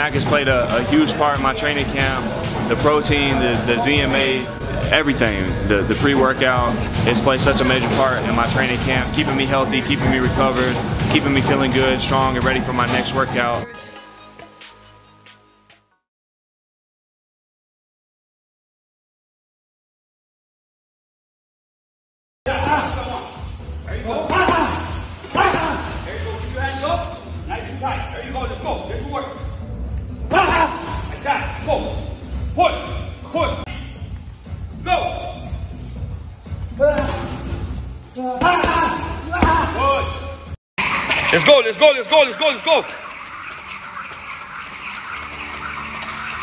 SNAC has played a, a huge part in my training camp. The protein, the, the ZMA, everything, the, the pre-workout, it's played such a major part in my training camp, keeping me healthy, keeping me recovered, keeping me feeling good, strong, and ready for my next workout. Push. Push. Go. Good. Let's go. Let's go. Let's go. Let's go. Let's go.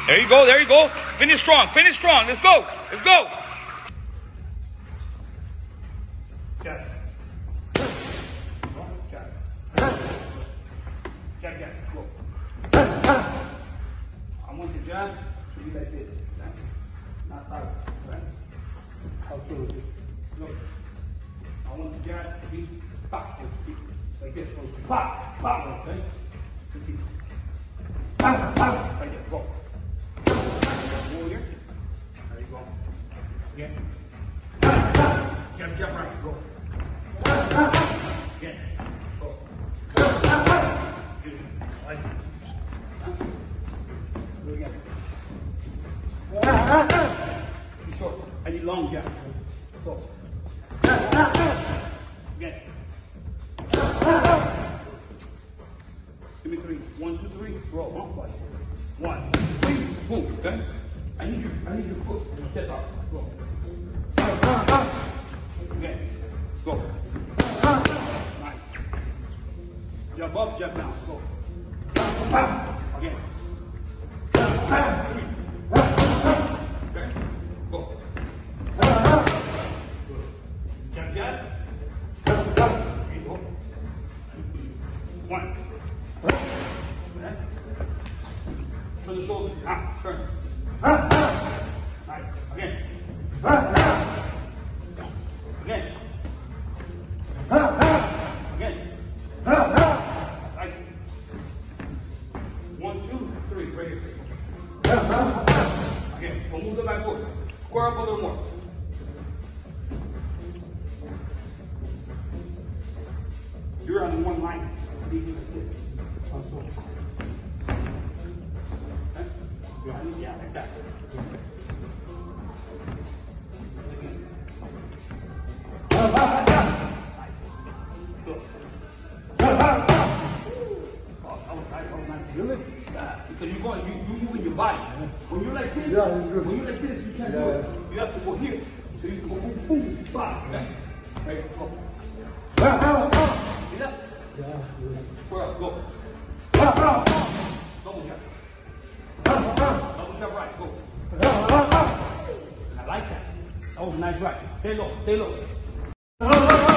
There you go. There you go. Finish strong. Finish strong. Let's go. Let's go. Got it. Got it. Jab, jab, go. I want the jab to be like this, right? Not sideways, right? So? Look. I want the jab to be pop, like this, go. Pop, pop, okay? Repeat. Pop, pop, right there, go. Warrior. There you go. Again. Jab, jab, right, go. Again. Go. Good. Like Do it again. Too short. I need long jab. Go. Again. Give me three. One, two, three. Roll. One, five. One, three. Boom. Okay. I need your, I need your foot. Step up. Go. Again. Go. Nice. Jump up, jump down. Go. Again. One. Okay. Turn the shoulders. Ah, turn. Nice. Again. Again. Again. Like one, two, three, right here. Again, don't move the back foot. Square up a little more. You're on one line. Leave it like this. Okay? Yeah, like that. Good. That was nice, that was nice. Really? Yeah, because you're going, you, you moving your body. When you're like this, Yeah, it's good. when you're like this, you can't do Yeah. it. You have to go here. So you to go boom, boom, bam, okay? Right, go. Square up, go. Double jump. Double jump right, go. I like that. That was a nice right. Stay low, stay low.